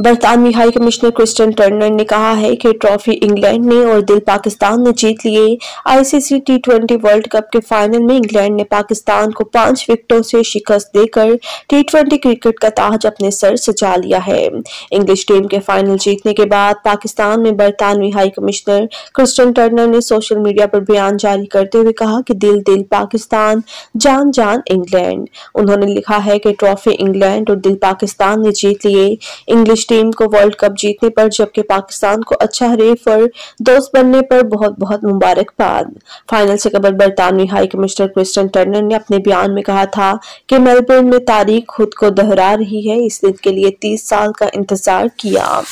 बरतानवी high commissioner Christian Turner ने कहा है कि ट्रॉफी इंग्लैंड ने और दिल पाकिस्तान ने जीत लिए ICC T twenty world cup के फाइनल में इंग्लैंड ने पाकिस्तान को पाँच विकेटों से शिकस्त देकर टी ट्वेंटी क्रिकेट का ताज अपने सर सजा लिया है। इंग्लिश टीम के फाइनल जीतने के बाद पाकिस्तान में बरतानवी हाई कमिश्नर क्रिस्टन टर्नर ने सोशल मीडिया पर बयान जारी करते हुए कहा कि दिल दिल पाकिस्तान, जान जान इंग्लैंड। उन्होंने लिखा है कि ट्रॉफी इंग्लैंड और दिल पाकिस्तान ने जीत लिए इंग्लिश टीम को वर्ल्ड कप जीतने पर, जबकि पाकिस्तान को अच्छा हरीफ और दोस्त बनने पर बहुत बहुत मुबारकबाद। फाइनल से कबल बरतानवी हाई कमिश्नर क्रिस्टन टर्नर ने अपने बयान में कहा था कि मेलबर्न में तारीख खुद को दोहरा रही है, इस दिन के लिए तीस साल का इंतज़ार किया।